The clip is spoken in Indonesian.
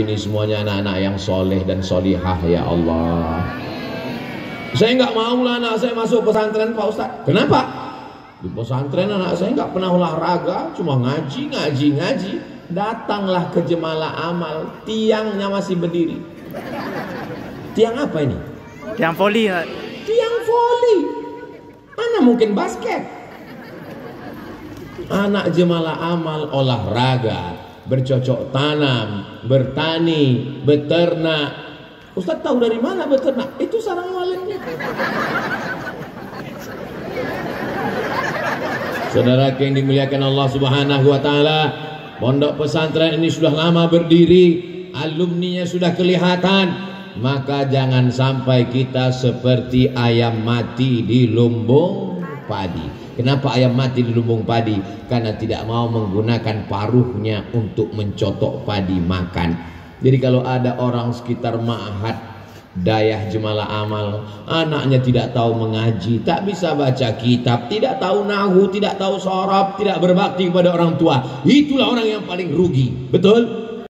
ini semuanya anak-anak yang soleh dan solihah ya Allah. Saya nggak mau lah anak saya masuk pesantren Pak Ustaz. Kenapa? di pesantren anak saya nggak pernah olahraga cuma ngaji, ngaji, ngaji. Datanglah ke Jemala Amal tiangnya masih berdiri. Tiang apa ini? tiang voli tiang voli. Mana mungkin basket? Anak Jemala Amal olahraga bercocok tanam, bertani, beternak. Ustaz tahu dari mana beternak? Itu sarang waletnya. Saudara yang dimuliakan Allah Subhanahu wa taala, pondok pesantren ini sudah lama berdiri, alumninya sudah kelihatan, maka jangan sampai kita seperti ayam mati di lumbung padi. Kenapa ayam mati di lumbung padi? Karena tidak mau menggunakan paruhnya untuk mencotok padi makan. Jadi kalau ada orang sekitar ma'had dayah jemalah amal, anaknya tidak tahu mengaji, tak bisa baca kitab, tidak tahu nahu, tidak tahu sorab, tidak berbakti kepada orang tua. Itulah orang yang paling rugi. Betul?